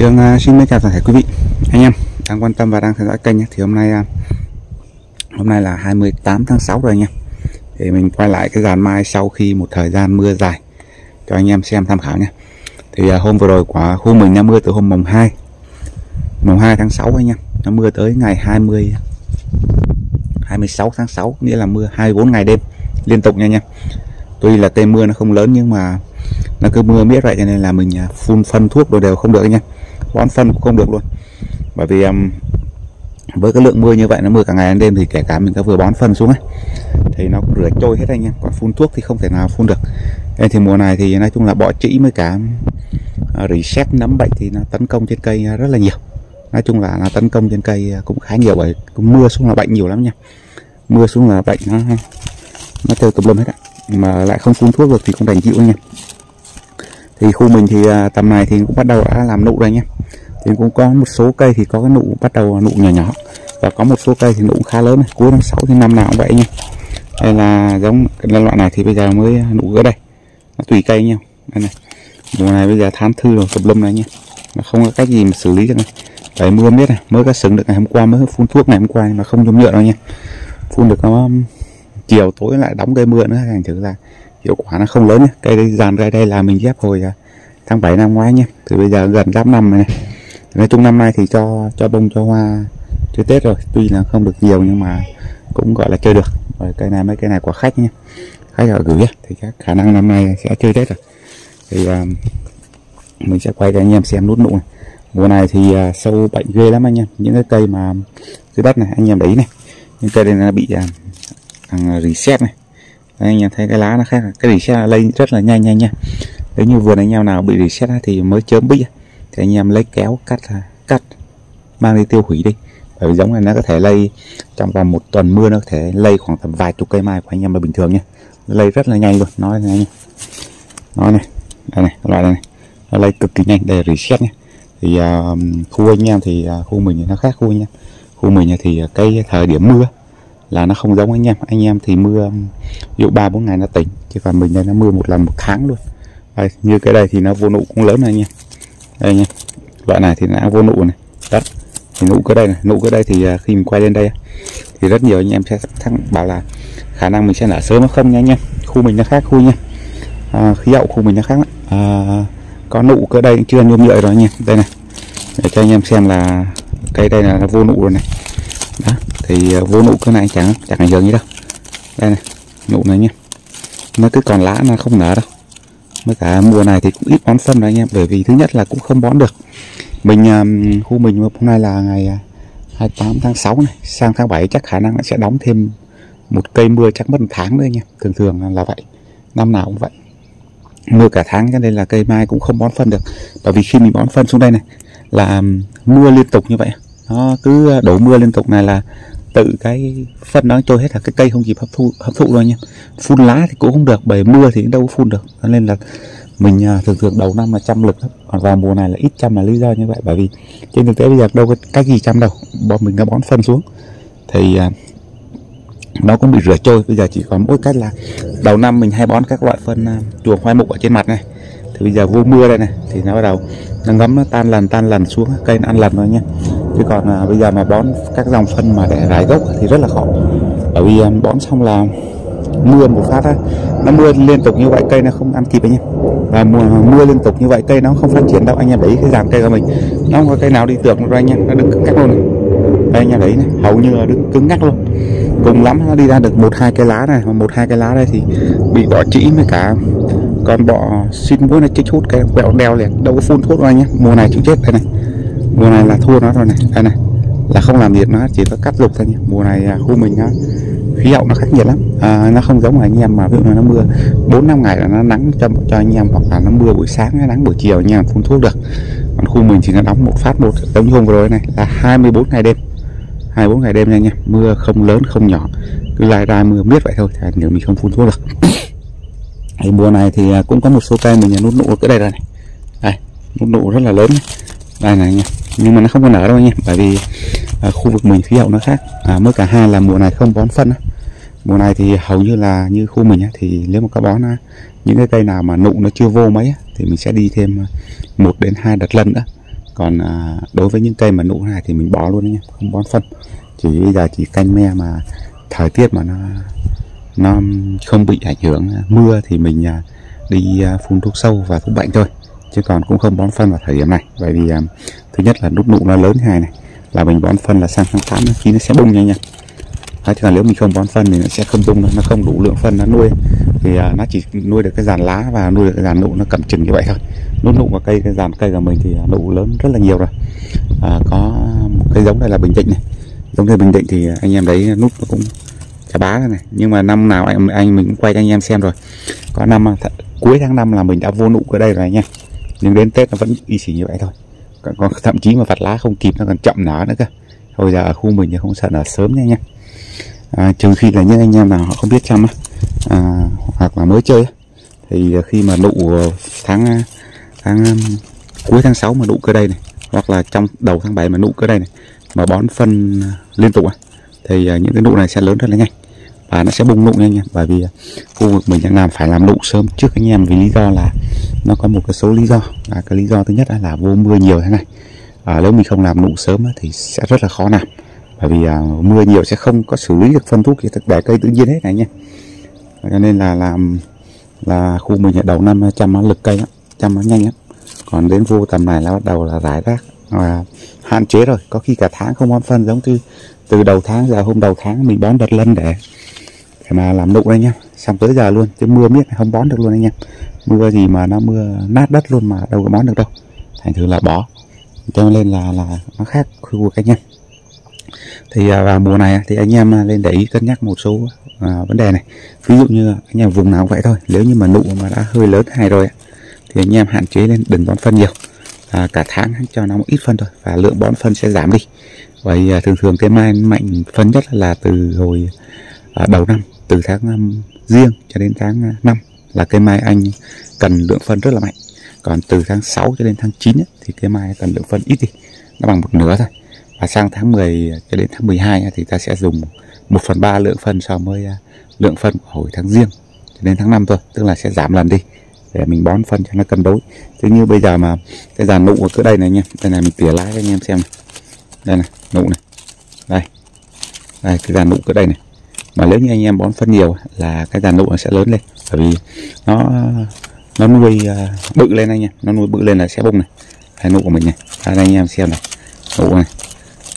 Thì uh, xin chào toàn thể quý vị anh em đang quan tâm và đang theo dõi kênh nhé. Thì hôm nay à, hôm nay là 28 tháng 6 rồi anh em. Thì mình quay lại cái dàn mai sau khi một thời gian mưa dài cho anh em xem tham khảo nhé. Thì à, hôm vừa rồi quả khu mình nó mưa từ hôm mùng 2 mùng 2 tháng 6 anh em. Nó mưa tới ngày 20 26 tháng 6 nghĩa là mưa 24 ngày đêm liên tục nha anh em. Tuy là cây mưa nó không lớn nhưng mà nó cứ mưa miết vậy cho nên là mình phun phân thuốc đồ đều không được anh em bón phân cũng không được luôn. Bởi vì um, với cái lượng mưa như vậy nó mưa cả ngày đêm thì kể cả mình có vừa bón phân xuống ấy thì nó cũng rửa trôi hết anh em. Còn phun thuốc thì không thể nào phun được. Nên thì mùa này thì nói chung là bọ trĩ mới cả à, reset nấm bệnh thì nó tấn công trên cây rất là nhiều. Nói chung là nó tấn công trên cây cũng khá nhiều bởi mưa xuống là bệnh nhiều lắm nha. Mưa xuống là bệnh nó nó chơi tùm lum hết ạ. Mà lại không phun thuốc được thì cũng đành chịu anh em thì khu mình thì à, tầm này thì cũng bắt đầu đã làm nụ rồi nhé. Thì cũng có một số cây thì có cái nụ, bắt đầu nụ nhỏ nhỏ. Và có một số cây thì nụ cũng khá lớn này, cuối năm sáu thì năm nào cũng vậy nha đây là giống là loại này thì bây giờ mới à, nụ ở đây. Nó tùy cây nha đây này, mùa này bây giờ thán thư rồi tập lâm này nha nó không có cách gì mà xử lý cho này. Phải mưa biết này, mới có sừng được ngày hôm qua, mới phun thuốc ngày hôm qua mà không nhôm nhựa đâu nha phun được nó chiều tối lại đóng cây mưa nữa, thành thử là hiệu quả nó không lớn nhé. Cây dàn ra đây là mình ghép hồi à, tháng 7 năm ngoái nhé. Từ bây giờ gần giáp năm này. Nói chung năm nay thì cho cho bông cho hoa chơi tết rồi. Tuy là không được nhiều nhưng mà cũng gọi là chơi được. Rồi cây này mấy cây này của khách nhé. Khách họ gửi thì các khả năng năm nay sẽ chơi tết rồi. Thì uh, mình sẽ quay cho anh em xem nút nụ này. Mùa này thì uh, sâu bệnh ghê lắm anh em. Những cái cây mà dưới đất này anh em đấy này. Những cây này nó bị uh, reset này anh em thấy cái lá nó khác. Cái reset lên rất là nhanh nhanh nha nếu như vườn anh em nào bị reset thì mới chớm bị thì anh em lấy kéo cắt cắt mang đi tiêu hủy đi. Bởi vì giống này nó có thể lây trong vòng một tuần mưa nó có thể lây khoảng tầm vài chục cây mai của anh em là bình thường nha. Lây rất là nhanh luôn. Nói này nói này. Đây này loại này nó lây cực kỳ nhanh. Để reset nhé thì uh, khu anh em thì uh, khu mình thì nó khác khu nha khu mình thì à, cái thời điểm mưa là nó không giống anh em. Anh em thì mưa ví dụ ba bốn ngày nó tỉnh chứ còn mình đây nó mưa một lần một tháng luôn. Đây, như cái đây thì nó vô nụ cũng lớn này nha đây nha. Loại này thì nó vô nụ này. Đất thì nụ cái đây này. Nụ cái đây thì à, khi mình quay lên đây thì rất nhiều anh em sẽ thắc bảo là khả năng mình sẽ nở sớm không nha anh em. Khu mình nó khác khu nha. À, khí hậu khu mình nó khác à, có nụ cái đây chưa nhôm nhựa rồi nha đây này. Để cho anh em xem là cây đây là nó vô nụ rồi này đó thì à, vô nụ cái này chẳng chẳng ảnh hưởng gì đâu. Đây này nụ này nha nó cứ còn lá nó không nở đâu. Với cả mùa này thì cũng ít bón phân đấy anh em bởi vì thứ nhất là cũng không bón được. Mình um, khu mình hôm nay là ngày à, 28 tháng 6 này sang tháng 7 chắc khả năng sẽ đóng thêm một cây mưa chắc mất một tháng nữa nha thường thường là vậy năm nào cũng vậy. Mưa cả tháng cho nên là cây mai cũng không bón phân được. Bởi vì khi mình bón phân xuống đây này là mưa liên tục như vậy nó cứ ờ, đổ mưa liên tục này là tự cái phân nó trôi hết là cái cây, không kịp hấp thu, hấp thụ đâu nha. Phun lá thì cũng không được bởi mưa thì đâu phun được. Cho nên là mình ờ, thường thường đầu năm là chăm lực lắm, còn vào mùa này là ít chăm là lý do như vậy. Bởi vì trên thực tế bây giờ đâu có cách gì chăm đâu, bọn mình đã bón phân xuống. Thì ờ, nó cũng bị rửa trôi, bây giờ chỉ còn mỗi cách là đầu năm mình hay bón các loại phân chuồng khoai mục ở trên mặt này. Thì bây giờ vô mưa đây này, thì nó bắt đầu nó ngấm, nó tan lần tan lần xuống, cây nó ăn lần thôi nha chứ còn à, bây giờ mà bón các dòng phân mà để rải gốc thì rất là khó. Bởi vì à, bón xong là mưa một phát á nó mưa liên tục như vậy cây nó không ăn kịp anh em. Và mùa mưa liên tục như vậy cây nó không phát triển đâu anh em đấy cái dàn cây của mình. Nó không có cây nào đi tược nó anh em nó đứng cứng ngắc luôn này. Đây anh em đấy này hầu như là đứng cứng ngắc luôn. Cùng lắm nó đi ra được một hai cái lá này mà một hai cái lá đây thì bị bỏ trĩ với cả. Con bọ xin mũi nó chích hút cái quẹo đeo liền đâu có phun thuốc đâu anh nhé mùa này chịu chết đây này mùa này là thua nó rồi này. Đây này là không làm nhiệt nó chỉ có cắt dục thôi nhé mùa này à, khu mình nó khí hậu nó khắc nghiệt lắm. À, nó không giống anh em mà ví dụ nó mưa bốn năm ngày là nó nắng cho cho anh em hoặc là nó mưa buổi sáng nó nắng buổi chiều anh em phun thuốc được. Còn khu mình thì nó đóng một phát một giống như hôm vừa rồi này là 24 ngày đêm. 24 ngày đêm nha anh em. Mưa không lớn không nhỏ. Cứ lai ra mưa miết vậy thôi thì nếu mình không phun thuốc được. Thì mùa này thì à, cũng có một số cây mình nút nụ cái đây rồi này. Đây nút nụ rất là lớn này. đây này nha nhưng mà nó không có nở đâu nha bởi vì à, khu vực mình khí hậu nó khác. À, mới cả hai là mùa này không bón phân á. mùa này thì hầu như là như khu mình á, thì nếu mà có bón á, những cái cây nào mà nụ nó chưa vô mấy á, thì mình sẽ đi thêm à, một đến hai đợt lân nữa. Còn à, đối với những cây mà nụ này thì mình bỏ luôn anh em không bón phân. Chỉ bây giờ chỉ canh me mà thời tiết mà nó nó không bị ảnh hưởng à, mưa thì mình à, đi à, phun thuốc sâu và thuốc bệnh thôi chứ còn cũng không bón phân vào thời điểm này. Bởi vì um, thứ nhất là nút nụ nó lớn hai này là mình bón phân là sang tháng 8 nó khi nó sẽ bung nhanh nha Đấy, chứ còn nếu mình không bón phân thì nó sẽ không bung đâu, nó không đủ lượng phân nó nuôi. Thì uh, nó chỉ nuôi được cái dàn lá và nuôi được cái dàn nụ nó cầm chừng như vậy thôi. Nút nụ vào cây cái dàn cây của mình thì à, nụ lớn rất là nhiều rồi. À, có một cây giống đây là bình định này. Giống như bình định thì anh em thấy nút nó cũng chả bá này, này. Nhưng mà năm nào anh anh mình cũng quay cho anh em xem rồi. Có năm th cuối tháng 5 là mình đã vô nụ ở đây rồi nha nhưng đến tết nó vẫn y xỉ như vậy thôi. Còn, còn thậm chí mà vặt lá không kịp nó còn chậm nở nữa cơ. Thôi giờ ở khu mình thì không sợ nở sớm nha nha à, trừ khi là những anh em nào họ không biết chăm à, hoặc là mới chơi thì khi mà nụ tháng tháng um, cuối tháng 6 mà nụ cơ đây này hoặc là trong đầu tháng 7 mà nụ cơ đây này mà bón phân liên tục thì à, những cái nụ này sẽ lớn rất là nhanh và nó sẽ bung nụ anh em. Bởi vì à, khu vực mình đang làm phải làm nụ sớm trước anh em vì lý do là nó có một cái số lý do. À, cái lý do thứ nhất là vô mưa nhiều thế này. À, nếu mình không làm nụ sớm thì sẽ rất là khó làm. Bởi vì à, mưa nhiều sẽ không có xử lý được phân thuốc thì để cây tự nhiên hết này nha cho nên là làm là khu mình ở đầu năm chăm lực cây lắm chăm nó nhanh lắm. Còn đến vô tầm này là bắt đầu là rải rác và hạn chế rồi. Có khi cả tháng không bón phân giống như từ đầu tháng giờ hôm đầu tháng mình bón đợt lân để để mà làm nụ đây em. Xong tới giờ luôn chứ mưa miết không bón được luôn anh em. Mưa gì mà nó mưa nát đất luôn mà đâu có bón được đâu. Thành thử là bỏ. Cho nên là là nó khác khu vực anh em. Thì à, vào mùa này thì anh em à, lên để ý cân nhắc một số à, vấn đề này. Ví dụ như anh em vùng nào cũng vậy thôi. Nếu như mà nụ mà đã hơi lớn hay rồi thì anh em hạn chế lên đừng bón phân nhiều. À, cả tháng cho nó một ít phân thôi và lượng bón phân sẽ giảm đi. Vậy à, thường thường cái mai mạnh phân nhất là từ hồi à, đầu năm từ tháng um, riêng cho đến tháng uh, 5 là cây mai anh cần lượng phân rất là mạnh. Còn từ tháng 6 cho đến tháng 9 ấy, thì cây mai cần lượng phân ít đi nó bằng một nửa thôi. Và sang tháng 10 cho đến tháng 12 uh, thì ta sẽ dùng 1 phần 3 lượng phân so với uh, lượng phân của hồi tháng riêng cho đến tháng 5 thôi tức là sẽ giảm lần đi để mình bón phân cho nó cân đối. Thế như bây giờ mà cái dàn nụ ở cứ đây này nha đây này mình tỉa lái cho anh em xem này. đây này nụ này. Đây. Đây cái dàn nụ cứ đây này mà nếu như anh em bón phân nhiều là cái đàn nụ nó sẽ lớn lên bởi vì nó nó nuôi uh, bự lên anh em nó nuôi bự lên là sẽ bung này. Hay nụ của mình này đây anh em xem này nụ này.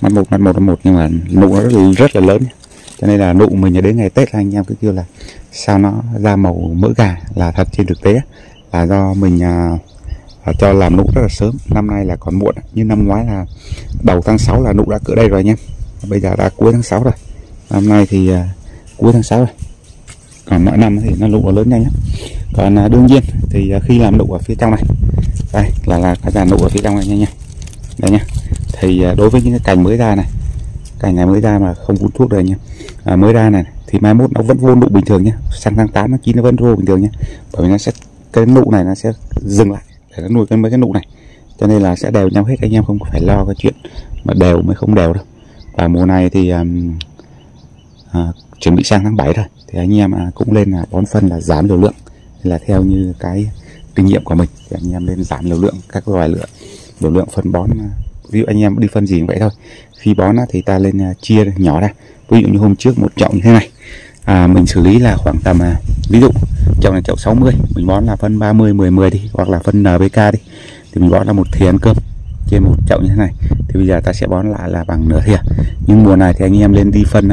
Mắt một mắt một mắt một nhưng mà nụ nó rất là, rất là lớn. Cho nên là nụ mình đến ngày tết là anh em cứ kêu là sao nó ra màu mỡ gà là thật trên thực tế. Là do mình à, à cho làm nụ rất là sớm. Năm nay là còn muộn như năm ngoái là đầu tháng 6 là nụ đã cỡ đây rồi anh em. Bây giờ đã cuối tháng 6 rồi. Năm nay thì à, cuối tháng 6 rồi. Còn mỗi năm thì nó nụ lớn nhanh lắm. Còn à, đương nhiên thì à, khi làm nụ ở phía trong này đây là là cái dàn nụ ở phía trong này nha nha. Đây nha. Thì à, đối với những cái cành mới ra này cành này mới ra mà không phun thuốc đây nha. À, mới ra này thì mai mốt nó vẫn vô nụ bình thường nhá sang tháng 8 tháng 9 nó vẫn vô bình thường nhá bởi vì nó sẽ cái nụ này nó sẽ dừng lại để nó nuôi cái mấy cái nụ này. Cho nên là sẽ đều nhau hết anh em không phải lo cái chuyện mà đều mới không đều đâu. Và mùa này thì um, à, chuẩn bị sang tháng 7 rồi thì anh em à, cũng lên là bón phân là giảm liều lượng. Là theo như cái kinh nghiệm của mình thì anh em lên giảm liều lượng các loài lượng liều lượng phân bón à, ví dụ anh em đi phân gì cũng vậy thôi. Khi bón thì ta lên à, chia nhỏ ra. Ví dụ như hôm trước một chậu như thế này à, mình xử lý là khoảng tầm à, ví dụ chậu này chậu 60 mình bón là phân 30 10 10 đi hoặc là phân NPK đi thì mình bón là một thìa ăn cơm trên một chậu như thế này. Thì bây giờ ta sẽ bón lại là bằng nửa thìa. Nhưng mùa này thì anh em lên đi phân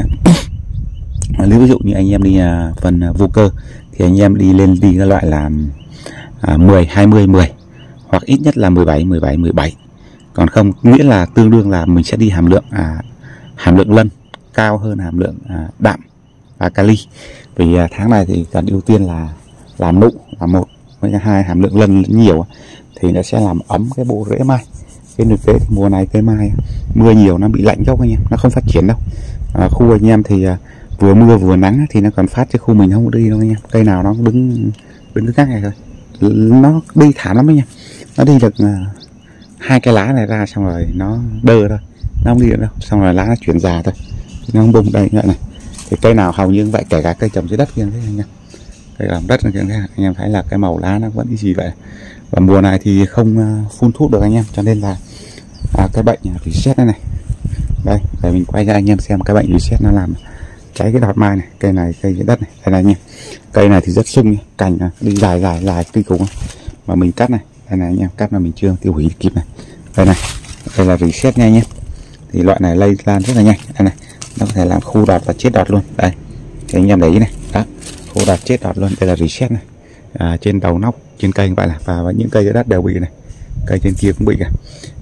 lấy ví dụ như anh em đi à, phần à, vô cơ thì anh em đi lên đi các loại là à, 10 20 10 hoặc ít nhất là 17 17 17 còn không nghĩa là tương đương là mình sẽ đi hàm lượng à, hàm lượng lân cao hơn hàm lượng à, đạm và kali. Vì à, tháng này thì cần ưu tiên là làm nụ là một với hai hàm lượng lân nhiều thì nó sẽ làm ấm cái bộ rễ mai. Cái thực tế mùa này cây mai mưa nhiều nó bị lạnh gốc anh em nó không phát triển đâu. À, khu anh em thì à, vừa mưa vừa nắng thì nó còn phát cho khu mình không có đi đâu nha. Cây nào nó đứng đứng cứ này thôi. Nó đi thả lắm anh nha. Nó đi được à, hai cái lá này ra xong rồi nó đơ thôi. Nó không đi được đâu. Xong rồi lá nó chuyển già thôi. Nó không bung đây như vậy này. Thì cây nào hầu như vậy kể cả cây trồng dưới đất kia thế anh em cây làm đất này anh em thấy là cái màu lá nó vẫn gì vậy? Và mùa này thì không à, phun thuốc được anh em. Cho nên là à, cái bệnh à, reset này này. Đây để mình quay cho anh em xem cái bệnh reset nó làm cháy cái đọt mai này cây này cây dưới đất này. Đây này nha. Cây này thì rất sung nha. cành này, đi dài dài dài kinh khủng mà mình cắt này đây này anh em cắt mà mình chưa tiêu hủy kịp này. Đây này đây là reset nha nhé thì loại này lây lan rất là nhanh. Đây này nó có thể làm khu đọt và chết đọt luôn. Đây thì anh em để ý này. Đó khu đọt chết đọt luôn. Đây là reset này. À, trên đầu nóc trên cây vậy là và, và những cây dưới đất đều bị này. Cây trên kia cũng bị cả.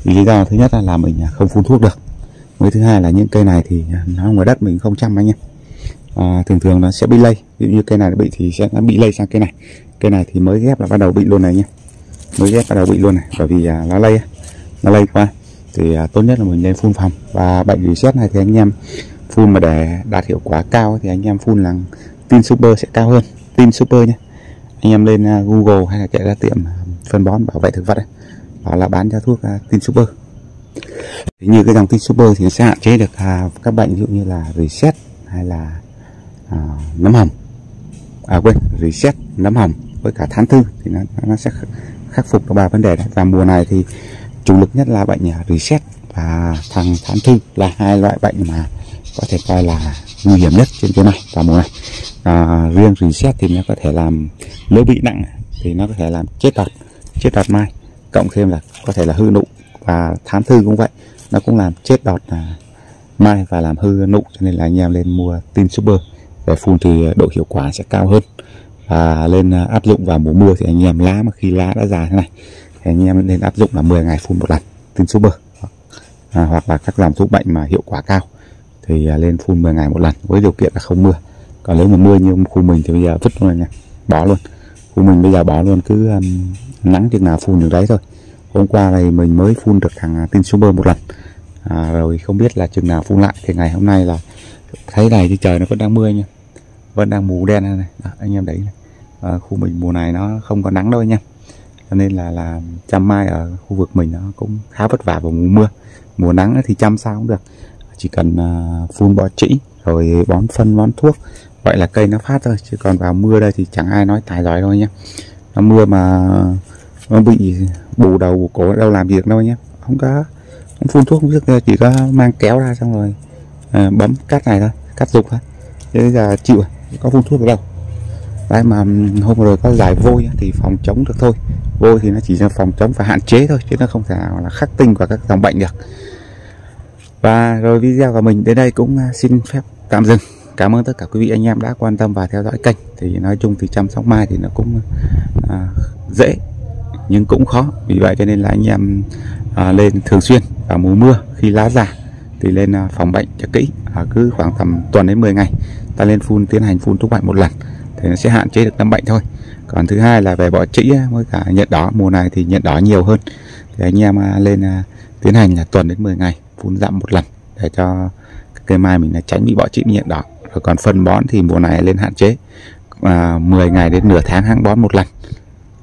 Lý do thứ nhất là, là mình không phun thuốc được. Với thứ hai là những cây này thì à, nó ngoài đất mình không chăm anh em à, thường thường nó sẽ bị lây. Ví dụ như cây này bị thì sẽ bị lây sang cây này. Cây này thì mới ghép là bắt đầu bị luôn này nhé mới ghép bắt đầu bị luôn này bởi vì à, nó lây nó lây qua thì à, tốt nhất là mình nên phun phòng. Và bệnh reset này thì anh em phun mà để đạt hiệu quả cao thì anh em phun là tin super sẽ cao hơn. Tin super nhé anh em lên à, google hay là chạy ra tiệm à, phân bón bảo vệ thực vật ấy, đó là bán cho thuốc à, tin super. Thì như cái dòng tin super thì nó sẽ hạn chế được uh, các bệnh ví dụ như là reset hay là À, nấm hồng. À quên reset nấm hồng với cả thán thư thì nó nó sẽ khắc phục được ba vấn đề đấy và mùa này thì chủ lực nhất là bệnh à, reset và thằng thán thư là hai loại bệnh mà có thể coi là nguy hiểm nhất trên cái này vào mùa này. À, riêng reset thì nó có thể làm nếu bị nặng thì nó có thể làm chết đọt chết đọt mai. Cộng thêm là có thể là hư nụ và thán thư cũng vậy. Nó cũng làm chết đọt à, mai và làm hư nụ. Cho nên là anh em lên mua tin super về phun thì ờ, độ hiệu quả sẽ cao hơn. Và lên ờ, áp dụng vào mùa mưa thì anh em lá mà khi lá đã già thế này thì anh em nên áp dụng là 10 ngày phun một lần tin super à, hoặc là các dòng thuốc bệnh mà hiệu quả cao thì ờ, lên phun 10 ngày một lần với điều kiện là không mưa. Còn nếu mà mưa như khu mình thì bây giờ vứt luôn nha bỏ luôn. Khu mình bây giờ bỏ luôn cứ um, nắng chừng nào phun được đấy thôi. Hôm qua này mình mới phun được thằng à, tin super một lần. À, rồi không biết là chừng nào phun lại thì ngày hôm nay là thấy này thì trời nó vẫn đang mưa nha vẫn đang mù đen này. Đó, anh em đấy này. À, khu mình mùa này nó không có nắng đâu nha cho nên là là chăm mai ở khu vực mình nó cũng khá vất vả vào mùa mưa. Mùa nắng thì chăm sao cũng được. Chỉ cần uh, phun bó trĩ rồi bón phân bón thuốc vậy là cây nó phát thôi. Chứ còn vào mưa đây thì chẳng ai nói tài giỏi đâu nhé nó mưa mà nó bị bù đầu bù cổ đâu làm việc đâu nhé không có không phun thuốc không biết chỉ có mang kéo ra xong rồi à, bấm cắt này thôi cắt dục thôi. Thế bây giờ chịu à? Có phun thuốc vào đâu. Đấy mà hôm rồi có giải vôi thì phòng chống được thôi. Vôi thì nó chỉ là phòng chống và hạn chế thôi chứ nó không thể nào là khắc tinh của các dòng bệnh được. Và rồi video của mình đến đây cũng à, xin phép tạm dừng. Cảm ơn tất cả quý vị anh em đã quan tâm và theo dõi kênh. Thì nói chung thì chăm sóc mai thì nó cũng à, dễ nhưng cũng khó. Vì vậy cho nên là anh em à, lên thường xuyên vào mùa mưa khi lá già thì lên à, phòng bệnh cho kỹ à, cứ khoảng tầm tuần đến 10 ngày ta lên phun tiến hành phun thuốc bệnh một lần thì nó sẽ hạn chế được tâm bệnh thôi. Còn thứ hai là về bọ trĩ với cả nhện đỏ mùa này thì nhện đỏ nhiều hơn. Thì anh em à, lên à, tiến hành là tuần đến 10 ngày phun dặm một lần để cho cây mai mình là tránh bị bọ trĩ nhện đỏ. Rồi còn phân bón thì mùa này lên hạn chế à, 10 ngày đến nửa tháng hãng bón một lần.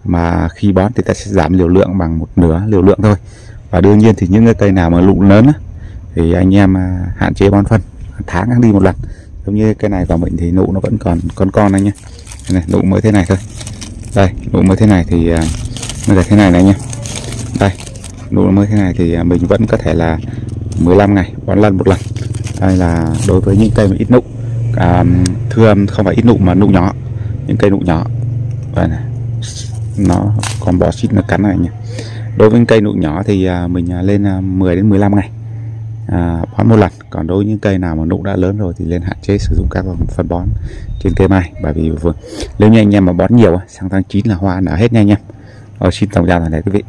Mà khi bón thì ta sẽ giảm liều lượng bằng một nửa liều lượng thôi. Và đương nhiên thì những cái cây nào mà lụng lớn á, thì anh em à, hạn chế bón phân. Tháng đi một lần. Giống như cây này của mình thì nụ nó vẫn còn con con anh nhé. Này, nụ mới thế này thôi. Đây nụ mới thế này thì nó mới là thế này này nhé. Đây nụ mới thế này thì à, mình vẫn có thể là 15 ngày bón lần một lần. Đây là đối với những cây mà ít nụ. À, thưa không phải ít nụ mà nụ nhỏ. Những cây nụ nhỏ. Đây này. Nó còn bỏ xít nó cắn này nhỉ đối với cây nụ nhỏ thì mình lên 10 đến 15 ngày à, bón một lần. Còn đối với những cây nào mà nụ đã lớn rồi thì nên hạn chế sử dụng các phân bón trên cây mai bởi vì vừa nếu như anh em mà bón nhiều sang tháng 9 là hoa nở hết nha anh em. Rồi xin tổng chào toàn thể quý vị.